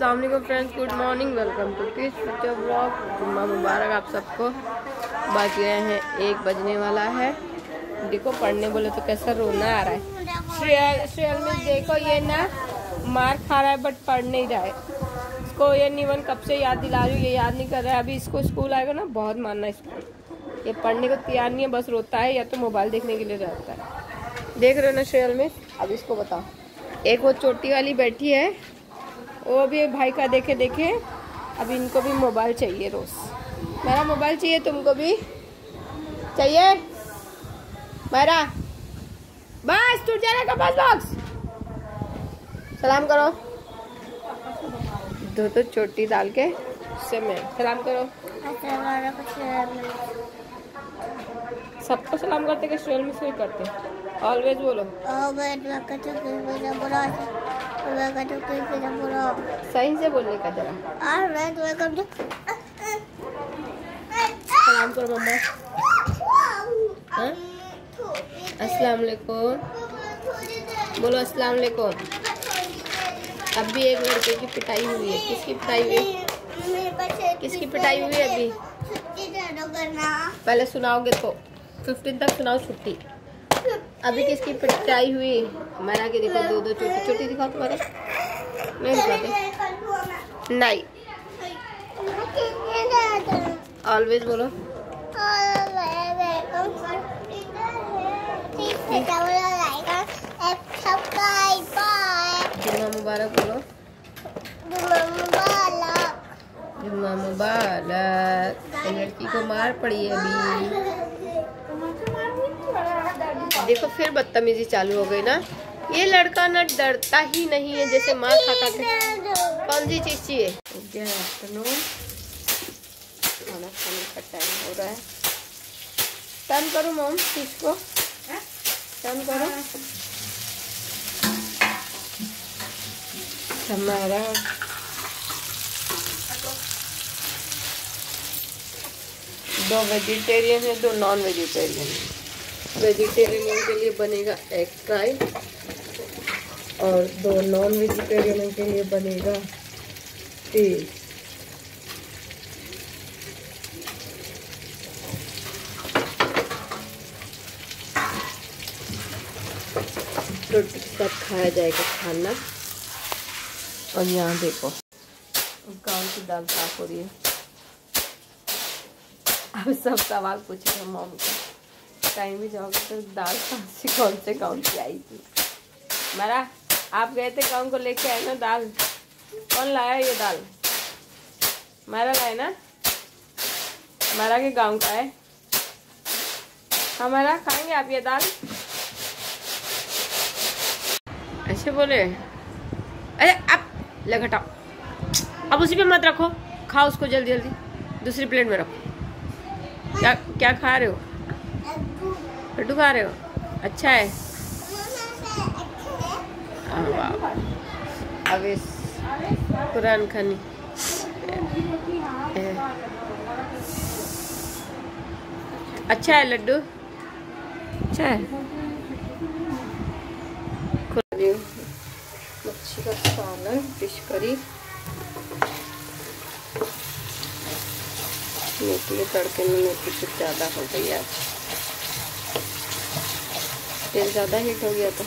वालेकुम friends, good morning, welcome to किस future blog जुम्मा मुबारक आप सबको। बाकी गए हैं, एक बजने वाला है। देखो, पढ़ने बोले तो कैसा रोना आ रहा है। श्रेयल श्रेयल में देखो, ये ना मार खा रहा है बट पढ़ नहीं रहा है। इसको ये निवन कब से याद दिला रही हूँ, ये याद नहीं कर रहा है। अभी इसको स्कूल आएगा ना, बहुत मानना स्कूल ये पढ़ने को तैयार नहीं है, बस रोता है, या तो मोबाइल देखने के लिए रहता है। देख रहे हो ना, श्रेयल में? अब इसको बताओ। एक वो चोटी वाली बैठी है वो भी भाई का देखे देखे। अब इनको भी मोबाइल चाहिए रोज। मेरा मोबाइल चाहिए तुमको भी? चाहिए? मेरा? बस, टूट जाने बस बॉक्स सलाम करो। दो तो चोटी डाल के उससे मैं सलाम करो। सबको सलाम करते कि में से करते? ऑलवेज बोलो। सही से बोलने का जरा सलाम करो मम्मा? अस्सलाम वालेकुम बोलो अस्सलाम वालेकुम अब भी एक लड़के की पिटाई हुई है किसकी पिटाई हुई किसकी पिटाई हुई है अभी पहले सुनाओगे तो फिफ्टीन तक सुनाओ छुट्टी अभी किसकी पिटाई हुई। हमारा के देखो, दो दो छोटी छोटी दिखाओ तुम्हारे। नहीं दिखाते नहीं। ऑलवेज बोलो। मुबारक बोलो। जुम्मा मुबारक। लड़की को मार पड़ी है अभी। देखो फिर बदतमीजी चालू हो गई ना। ये लड़का ना डरता ही नहीं है जैसे मार खाता था। कौन सी चीज़ चाहिए? खाना खाने का टाइम हो रहा है। टर्न करो मोम फ़िश को। टर्न करो। हमारा। दो वेजिटेरियन है दो नॉन वेजिटेरियन है। वेजिटेरियन के लिए बनेगा एग फ्राई और दो नॉन वेजिटेरियन के लिए बनेगा टी रोटी खाया जाएगा खाना। और यहाँ देखो गाँव की दाल साफ़ हो रही है। अब सब सवाल पूछेगा मॉम का कहीं भी जाओगे तो दाल से कौन से गाँव की आई थी मेरा, आप गए थे गाँव को लेके आए ना दाल? कौन लाया ये दाल? मेरा लाए ना? हमारा के गाँव का है। हमारा खाएँगे आप ये दाल? ऐसे बोले। अरे, आप ले घटाओ। अब उसी पे मत रखो। खाओ उसको जल्दी जल्दी दूसरी प्लेट में रखो। क्या क्या खा रहे हो? लड्डू खा रहे हो? अच्छा है। अब इस कुरान खानी। अच्छा है लड्डू? अच्छा है। मच्छी का सालन फ़िश करी। मेथी के तड़के में मेथी कुछ ज़्यादा हो गई आज। तेल ज़्यादा हीट हो गया था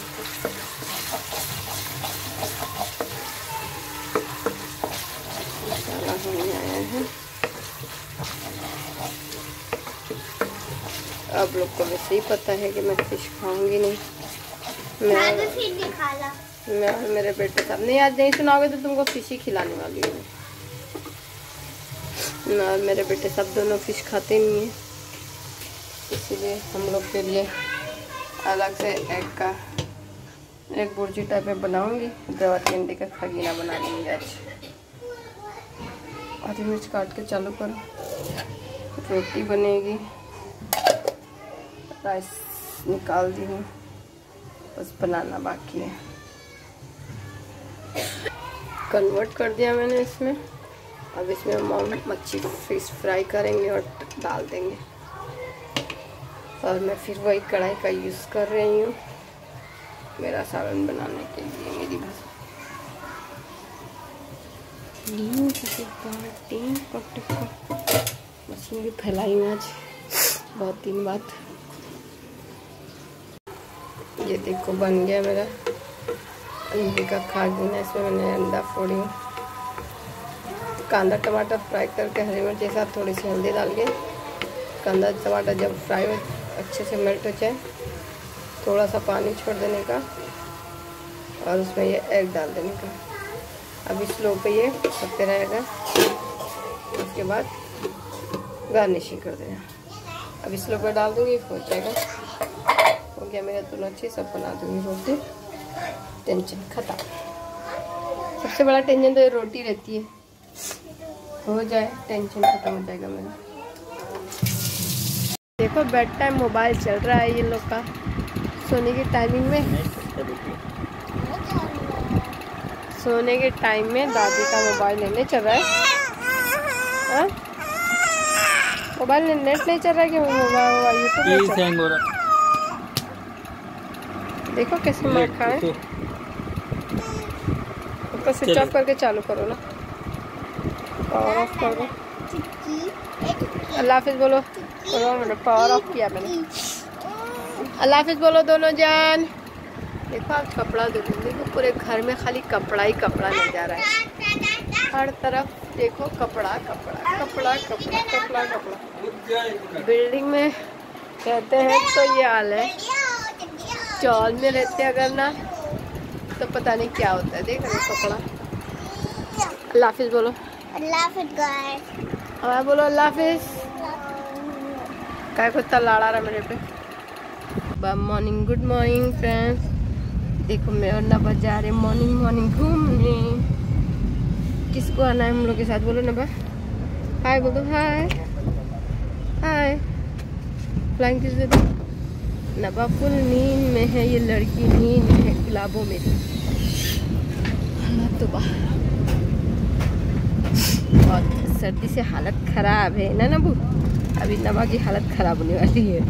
मसाला होने आया है। अब लोग को वैसे ही पता है कि मैं फ़िश खाऊँगी नहीं। मैं मैं और मेरे बेटे साहब नहीं आज नहीं सुनाओगे तो तुमको फ़िश ही खिलाने वाली हूँ। मैं और मेरे बेटे सब दोनों फ़िश खाते नहीं हैं। इसीलिए हम लोग के लिए अलग से एग का, एक बुर्जी टाइप में बनाऊँगी दवा अंडे का खगीना बना लेंगे आज। हरी मिर्च काट के चालू करो। रोटी बनेगी। राइस निकाल दी हूँ। बस बनाना बाकी है। कन्वर्ट कर दिया मैंने इसमें। अब इसमें मॉम मच्छी फ़िश फ्राई करेंगे और डाल देंगे। और मैं फिर वही कढ़ाई का यूज़ कर रही हूँ। मेरा सालन बनाने के लिए मेरी मशीन भी फैलाई आज। बहुत दिन बाद। ये देखो, बन गया मेरा। अंडे का खागिना इसमें मैंने अंडा फोड़ी कांदा टमाटर फ्राई करके हरी मिर्च के साथ थोड़ी सी हल्दी डाल के। कांदा टमाटर जब फ्राई हो अच्छे से मेल्ट हो जाए थोड़ा सा पानी छोड़ देने का और उसमें ये एग डाल देने का। अभी स्लो पे ये पकते रहेगा, उसके बाद गार्निशिंग कर देना। अभी स्लो पे डाल दूँगी, हो जाएगा। हो गया मेरा दोनों अच्छी सब बना दूँगी रोटी। टेंशन ख़त्म। सबसे बड़ा टेंशन तो ये रोटी रहती है। हो जाए टेंशन ख़त्म हो जाएगा मेरा। देखो बेड टाइम मोबाइल चल रहा है ये लोग का। सोने की टाइमिंग में? सोने के टाइम में दादी का मोबाइल लेने चल रहा है। हाँ? मोबाइल नेट नहीं चल रहा है कि मोबाइल यूट्यूब चल रहा? देखो कैसे मार खाए उसको स्विच ऑफ़ करके चालू करो ना। पावर ऑफ़ करो। अल्लाह हाफिज बोलो। मैंने पावर ऑफ़ किया मैंने। अल्लाह हाफिज बोलो दोनों जान। देखो आप कपड़ा देखो देखो पूरे घर में खाली कपड़ा ही कपड़ा नहीं जा रहा है। हर तरफ़ देखो कपड़ा कपड़ा कपड़ा कपड़ा कपड़ा कपड़ा। बिल्डिंग में रहते हैं तो ये हाल है। चौल में रहते अगर ना तो पता नहीं क्या होता है। देख रहे कपड़ा। अल्लाह हाफिज बोलो। अल्लाह हाफिज हमारा बोलो अल्लाह हाफिज। क्या कुछ लाड़ा रहा मेरे पे मॉर्निंग गुड मॉर्निंग फ्रेंड्स देखो मैं और नबा जा रहे मॉर्निंग मॉर्निंग घूमने. किसको आना है हम लोग के साथ? बोलो नबा हाय बोलो हाय हाय फ्लाइंग किस दे नबा फुल नींद में है, ये लड़की नींद में है गुलाबों में तो बहुत सर्दी से हालत ख़राब है, ना नबू अभी नबा की हालत ख़राब होने वाली है।